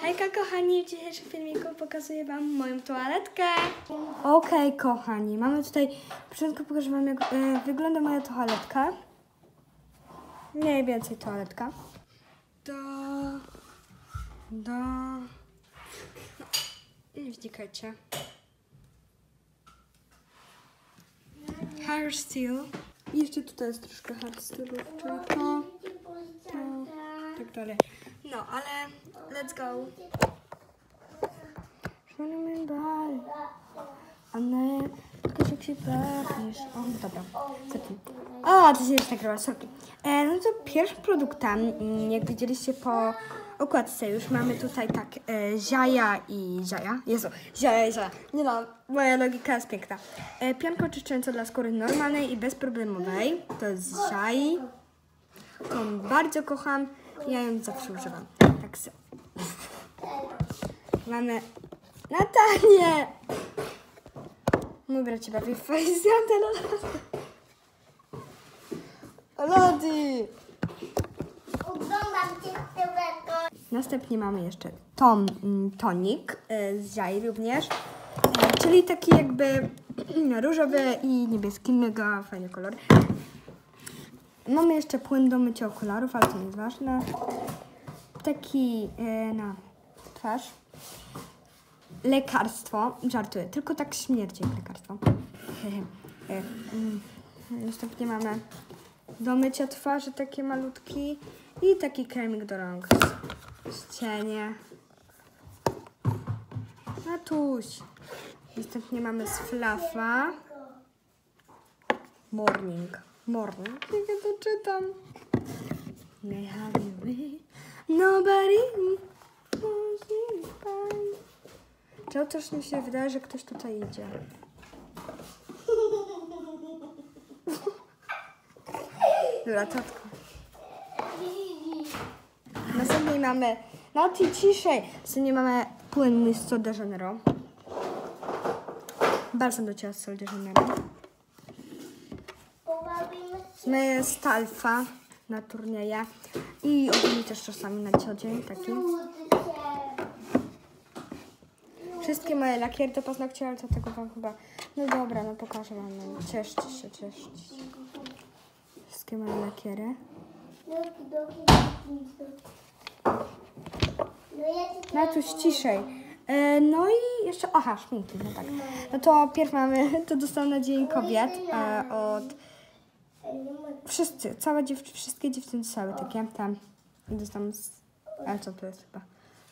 Hejka kochani, w dzisiejszym filmiku pokazuję Wam moją toaletkę. Okej kochani, mamy tutaj, w początku pokażę Wam jak e, wygląda moja toaletka. Mniej więcej toaletka. Do... Do... No, nie wnikajcie. Hair steel. I jeszcze tutaj jest troszkę hair to, dalej. No, ale let's go. Running by. A nie, tylko jak się bawisz. O, dobra. Zetnij. O, to się już nagrywa, sorki. E, no to pierwszym produktem, mm, jak widzieliście po okładce już, mamy tutaj tak e, ziaja i ziaja. Jezu, ziaja i ziaja. Nie no, moja logika jest piękna. E, pianka oczyszczająca dla skóry normalnej i bezproblemowej. To jest ziai. Tą bardzo kocham. Ja ją zawsze używam. Tak se. Mamy Natanię! Mój bracie bawi w fajzjantę Lody! Oglądam cię. Następnie mamy jeszcze tom, mm, tonik y, z jaj również, czyli taki jakby różowy i niebieski, mega fajny kolor. Mamy jeszcze płyn do mycia okularów, ale to nie jest ważne. Taki y, na twarz. Lekarstwo, żartuję, tylko tak śmierci jak lekarstwo. Y, mm, Następnie mamy do mycia twarzy takie malutki i taki kremik do rąk z cienie. Natuś. Następnie mamy z flafa. Morning. Jak ja to czytam. May have nobody. Czemu też mi się wydaje, że ktoś tutaj idzie? Dobra, tatko. Następnie mamy na tej ciszej. Następnie mamy płyn mój z Sol de Janeiro. Balsam do ciała z Sol de Janeiro. My z Talfa na turnieje. I ogólnie też czasami na co dzień taki. Wszystkie moje lakiery do paznokci, ale to tego wam chyba... No dobra, no pokażę wam. No. Cieszcie się, cieszcie się. Wszystkie moje lakiery. No Natuś, ciszej. E, No i jeszcze, aha, szminki, no tak. No to pierw mamy, to dostałam na Dzień Kobiet e, od wszyscy, całe dziew, wszystkie dziewczyny dostały takie tam. Dostałam z, ale co to jest chyba?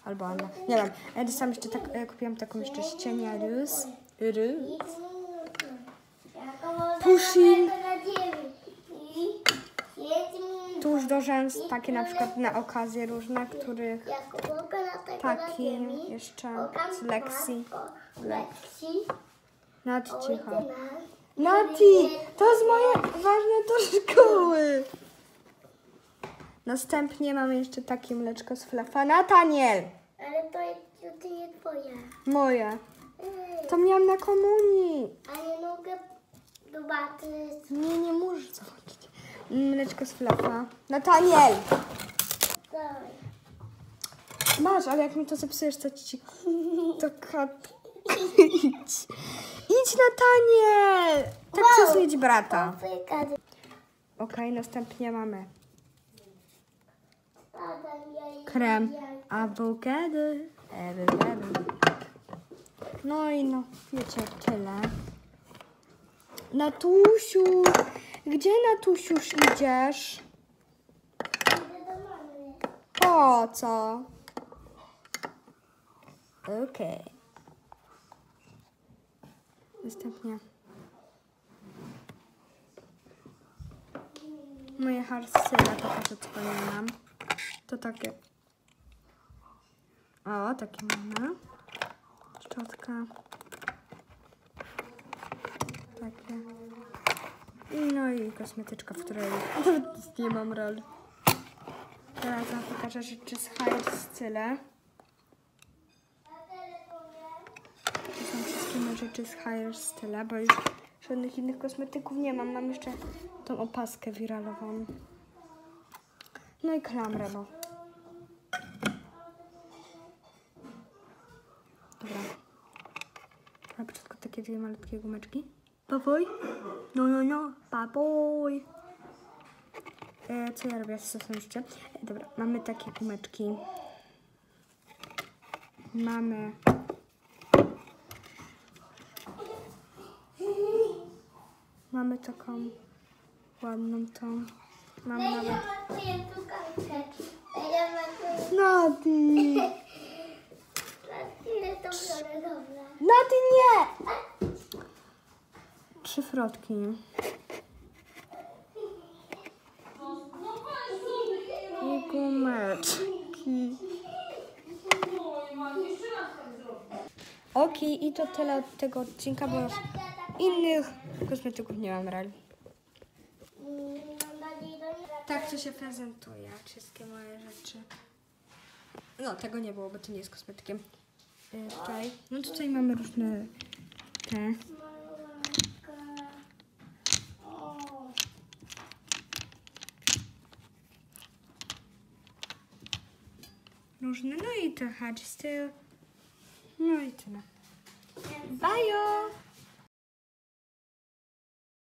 Albo Anna, nie wiem. E, dostałam jeszcze tak, e, kupiłam taką jeszcze z cienia Rus. Rus. Pushing. Tuż do rzęs, takie na przykład na okazje różne, których taki jeszcze z Lexi. Lexi. Nati, cicho. Nati, to jest moje ważne do szkoły. Następnie mamy jeszcze takie mleczko z flafa. Nataniel, Ale to jest to nie twoje. moje. Ej, To miałam na komunii. A nie mogę zobaczyć. Nie, nie możesz zobaczyć. Mleczko z flafa. Nataniel, Dawaj. masz, ale jak mi to zepsujesz, to ci... To kat... Idź. Idź, Nataniel. Tak Wow. mieć brata. Okej, następnie mamy krem awokado. No i no, wiecie, tyle. Natusiu, gdzie Natusiusz idziesz? Po co? Okej. Następnie. Moje harsyla, to po co. To takie. O, takie mamy. Szczotka. Takie. No i kosmetyczka, w której nie mam roli. Teraz wam pokażę rzeczy z High Style. To są wszystkie moje rzeczy z Higher Style, bo już żadnych innych kosmetyków nie mam. Mam jeszcze tą opaskę wiralową. No i klamrę, bo Dobra. Na początku takie dwie malutkie gumeczki. Baboj. No, no, no. Baboj. E, co ja robię z sosem jeszcze? E, dobra, mamy takie gumeczki. Mamy... Mamy taką ładną tą. Mamy Ja nawet... to biorę, dobra. Nati nie! Trzy frotki. I gumeczki. Okej, i to tyle od tego odcinka, bo innych kosmetyków nie mam real. Tak to się prezentuje, wszystkie moje rzeczy. No, tego nie było, bo to nie jest kosmetykiem. Y, Tutaj, no tutaj mamy różne te. Różne, no i to hatch styl. No i tyle. Bajo!